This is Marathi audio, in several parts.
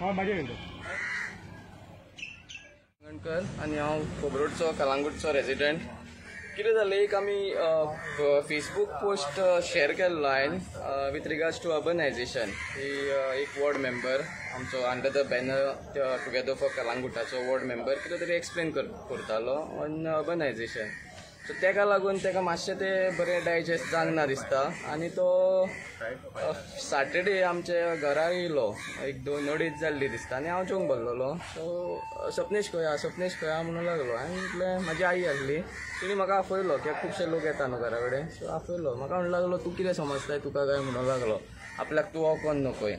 हां गणकर आणि हांव खोबरोडचो कलांगूटचो रेजिडेंट कितें जालें एक आमी फेसबूक पोस्ट शेअर केल्लो हांवें विथ रिगार्ड्स टू अर्बनायझेशन ही एक वॉर्ड मेंबर आमचो under the banner together for कलांगुटाचो ward member कितें तरी एक्सप्लेन कर करतालो ऑन अर्बनायझेशन सो तेका लागून तेका मातशें ते बरें डायजेस्ट जावंक ना दिसता. आनी तो सॅटर्डे आमच्या घरा येयलो एक दोन अडेज जाल्ली दिसता. आनी हांव जेवंक बसलोलो. सो सपनेश खंय सपनेश खंय म्हणून लागलो. आनी म्हटलें म्हाजी आई आसली तिणी म्हाका आपयलो कित्याक खुबशे लोक येता न्हू घरा कडेन सो आपयलो म्हाका म्हणून लागलो तूं कितें समजताय? तुका काय? म्हणून लागलो. आपल्याक तूं वोकोन नकोय?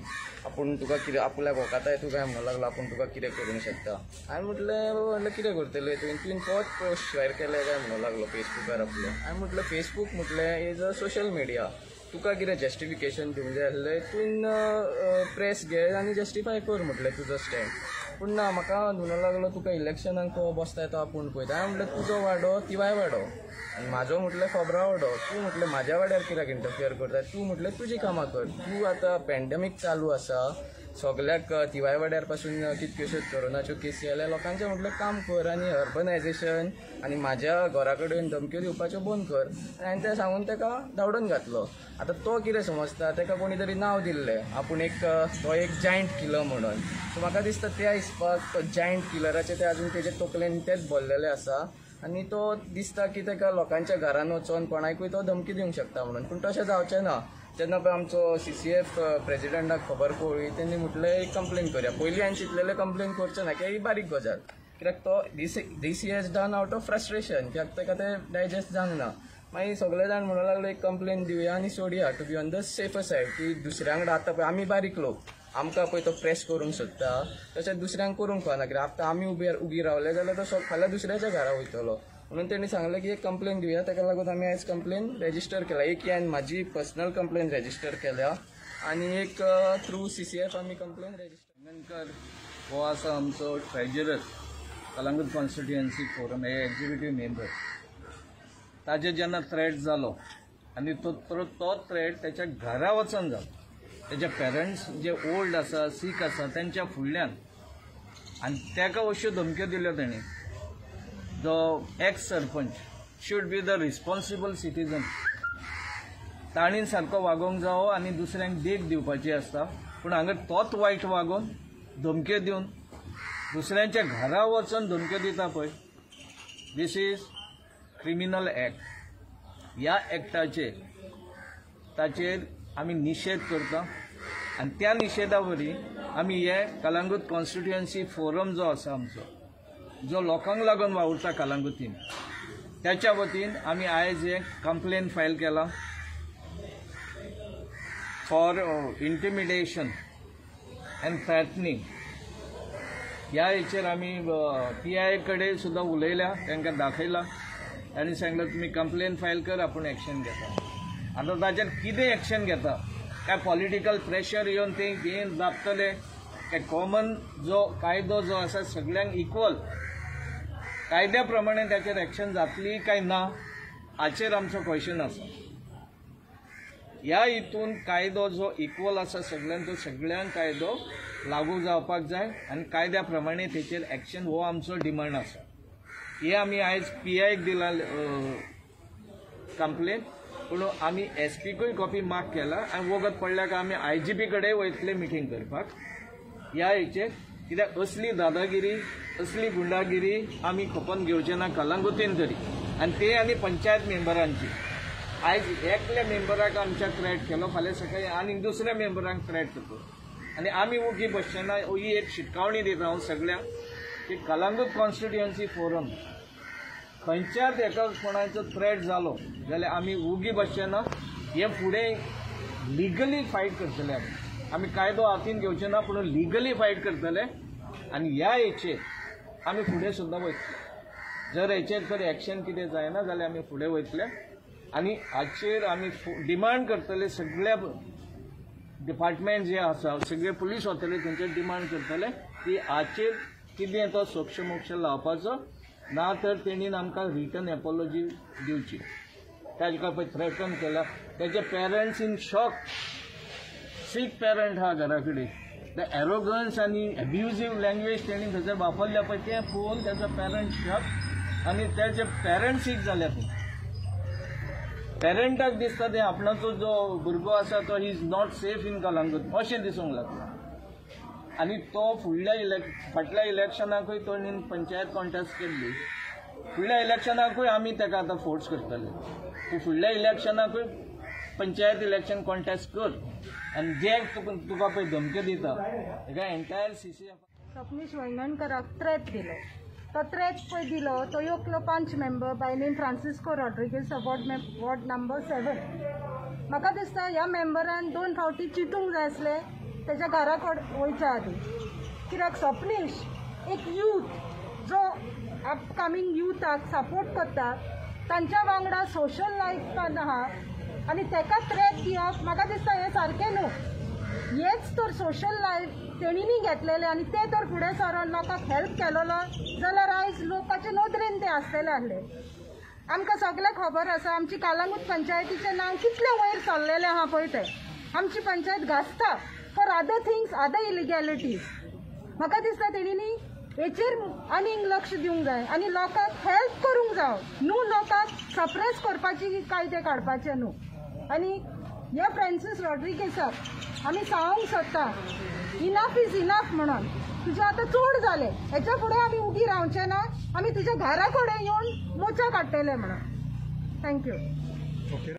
आपूण तुका कितें आपल्याक वोकाताय तूं काय लागलो? आपूण तुका कितें करूंक शकता? हांवें म्हटलें बाबा हो, म्हटलें कितें करतलें? तुवें तुवें तोच पोस्ट शेअर केलें काय म्हणून लागलो फेसबुकार आपलो? हांवें म्हटलें फेसबूक म्हटलें इज अ सोशल मिडिया तुका कितें जस्टिफिकेशन दिवंक जाय आसलें तुवें प्रेस घे आनी जस्टिफाय कर म्हटलें तुजो स्टँड पूण ना म्हाका म्हणून लागलो तुका इलेक्शनाक बसता येता आपूण पळयता. हांवें म्हटलें तुजो वाडो तिवाय वाडो. आनी म्हाजो म्हटलें खोबरा वाडो. तूं म्हटलें म्हाज्या वाड्यार कित्याक इंटरफियर करता. तूं म्हटलें तुजी कामां कर. तूं आतां पॅन्डेमीक चालू आसा. सगल्याक तिवाय वाड्यारपासून कितक्योश्योच कोरोनाच्यो केसी जाल्यार लोकांचें म्हटलें काम कर आनी अर्बनायजेशन आनी म्हाज्या घरा कडेन धमक्यो दिवपाच्यो बंद कर. आनी हांवें तें सांगून ताका धांवडोन घातलो. आतां तो कितें समजता ताका कोणी तरी नांव दिल्लें आपूण एक तो एक जायंट किलर म्हणून. सो म्हाका दिसता त्या हिसपाक तो जायंट किलराचे ते आजून तेजे तकलेन तेच भरलेले आसा आनी तो दिसता की ताका लोकांच्या घरान वचोन कोणाकूय तो धमकी दिवंक शकता म्हणून. पूण तशें जावचें ना. जेन्ना पळय आमचो सी सी एफ प्रेसिडेंटाक खबर पळोवळी तेणी म्हटलें एक कंप्लेन करया. पयलीं हांवें चिंतलेलें कंप्लेन करचें ना कित्याक ही बारीक गजाल. कित्याक तो दीस दीस is done out of frustration कित्याक ताका तें डायजेस्ट जावंक ना. मागीर सगळे जाण म्हणूंक लागले एक कंप्लेन दिवया आनी सोडया to be on the safe side की दुसऱ्यांक आतां पळय आमी बारीक लोक. आमकां पळय तो प्रेस करूंक सोदता तशें दुसऱ्यांक करूंक कळना कित्याक आतां आमी उबे उगी रावले जाल्यार तो सो फाल्यां दुसऱ्याच्या घरा वयतलो. म्हणून त्यांनी सांगलें की एक कंप्लेन दिवया ताका लागून आमी आयज कंप्लेन रेजिस्टर केला. एक हांवें म्हाजी पर्सनल कंप्लेन रेजिस्टर केल्या. आनी एक थ्रू सी सी एफ आमी कंप्लेन रेजिस्टर गणकर हो आसा आमचो ट्रेजरर कलांगूट कॉन्स्टिट्युएन्सी फोरम हे एक्झिक्युटिव्ह मेंबर ताजे जेन्ना थ्रेट जालो आनी तो तो थ्रेट त्याच्या घरा वचून जालो त्याचे पेरंट्स जे ओल्ड आसा सीख आसा त्यांच्या फुडल्यान आनी ताका अश्यो धमक्यो दिल्यो तेणी जो ex sarpanch should be the responsible citizen ताणीन सारको वागोवंक जावो आनी दुसऱ्यांक देख दिवपाची आसता पूण हांगा तोच वायट वागोवन धमक्यो दिवन दुसऱ्यांच्या घरा वचून धमक्यो दिता पळय. दीस इज क्रिमिनल एक्ट ह्या एक्टाचेर ताचेर आमी निशेध करता. आनी त्या निशेधा वरी आमी हे कलांगूट कॉन्स्टिट्युएन्सी फोरम जो आसा आमचो जो लोकांक लागून वावुरता कलांगुतीन. त्याच्या वतीन आमी आयज एक कंप्लेन फायल केला. फॉर इंटिमिडेशन अँड थ्रेटनिंग ह्या हेचेर आमी पी आय कडेन सुद्दां उलयल्या तांकां दाखयला आनी सांगलां तुमी कंप्लेन फायल कर आपूण एक्शन घेता. आतां ताचेर कितें एक्शन घेता? काय पॉलिटिकल प्रेशर येवन ते घेवन दाबतले काय कॉमन जो कायदो जो आसा सगळ्यांक इक्वल कायद्या प्रमाणे त्याचेर एक्शन जातली काय ना हाचेर आमचो क्वेश्चन आसा ह्या हितून कायदो जो इक्वल आसा सगळ्यांक तो सगळ्यांक कायदो लागू जावपाक जाय आनी कायद्या प्रमाणे तेचेर एक्शन हो आमचो डिमांड आसा हे आमी आयज पी आयक दिला कंप्लेन पूण आमी एस पीकूय कॉपी मार्क केला आनी वगत पडल्यार आमी आय जी पी कडेन वयतले मिटींग करपाक. ह्या हेचेर कित्याक असली दादागिरी असली गुंडागिरी आमी खपोवन घेवचे ना कलांगुतीन तरी. आनी ते आनी पंचायत मेंबरांची. आयज एकल्या मेंबराक आमच्या थ्रेट केलो फाल्यां सकाळी आनी दुसऱ्या मेंबरांक थ्रेट करतो. आनी आमी ओगी बसचेना ही एक शिटकावणी दिता हांव सगळ्यांक की कलांगूट कॉन्स्टिट्युएन्सी फोरम खंयच्याच एका कोणाचो थ्रेट जालो जाल्यार आमी उगी बसचेना हे फुडें लिगली फायट करतले आमी आमी कायदो हातीन घेवचे ना पूण लिगली फायट करतले. आनी ह्या हेचेर आमी फुडें सुद्दां वयतले जर हेचेर तर एक्शन कितें जायना जाल्यार आमी फुडें वयतले आनी हाचेर आमी डिमांड करतले सगळ्या डिपार्टमेंट जे आसा सगळे पुलीस वतले तेंचेर डिमांड करतले की हाचेर कितें तो सोक्ष मोक्ष लावपाचो ना तर तेणीन आमकां रिटर्न एपॉलॉजी दिवची ताका पळय थ्रेटन केला. तेजे parents in shock sick parent हा घरा कडेन द ॲरोगन्स आणि अब्युझिव्ह लँग्वेज त्यांनी थंयसर वापरल्या पळय तें पळोवन तेजो पॅरंट शॉक आनी तेजे पॅरंट्स एक जाल्या पळय पेरंटाक दिसता ते आपणाचो जो भुरगो आसा तो he is not safe in Calangute अशें दिसूंक लागला आनी तो फुडल्या इलेक् फाटल्या इलेक्शनाकूय तो पंचायत कॉन्टेस्ट केल्ली फुडल्या इलेक्शनाकूय आमी ताका आतां फोर्स करतले. फुडल्या इलेक्शनाकूय पंचायत इलेक्शन कॉन्टेस्ट कर. आनी जे तुका पळय धमक्यो दिता एंटायर सी सी एफ सपनीश वैंगणकराक त्रेत दिलो. तो त्रेत पळय दिलो तो योकलो panch member by name Francisco Rodrigues ward ward number seven म्हाका दिसता ह्या मेंबरान दोन फावटी चिंतूंक जाय आसले त्याच्या घरा कड वयच्या आदी कित्याक सपनीश एक यूथ जो अपकमींग युथाक सपोर्ट करता तांच्या वांगडा सोशल लायफान आहा आनी ताका थ्रेट दिवप म्हाका दिसता हें सारकें न्हू हेच तर सोशल लायफ तेणींनी घेतलेले आनी ते तर फुडें सरून लोकांक हेल्प केलेलो जाल्यार आयज लोकांचे नोदरेन ते आसलेले आसले आमकां सगळें खबर आसा आमची कालांगूट पंचायतीचें नांव कितलें वयर सरलेलें आहा पळय तें. आमची panchayat घासता for other things other illegalities म्हाका दिसता तेणींनी हेचेर आनीक लक्ष दिवंक जाय. आनी लोकांक हेल्प करूंक जाय न्हू लोकांक सप्रेस करपाची कायदे काडपाचे न्हू. आनी ह्या फ्रांसीस रॉड्रिगेसाक आमी सांगूंक सोदता इनफ इज इनफ म्हणून. तुजें आतां चड जालें हेच्या फुडें आमी उगी रावचे ना आमी तुज्या घरा कडेन येवन मोचा काडटले म्हणून. थँक्यू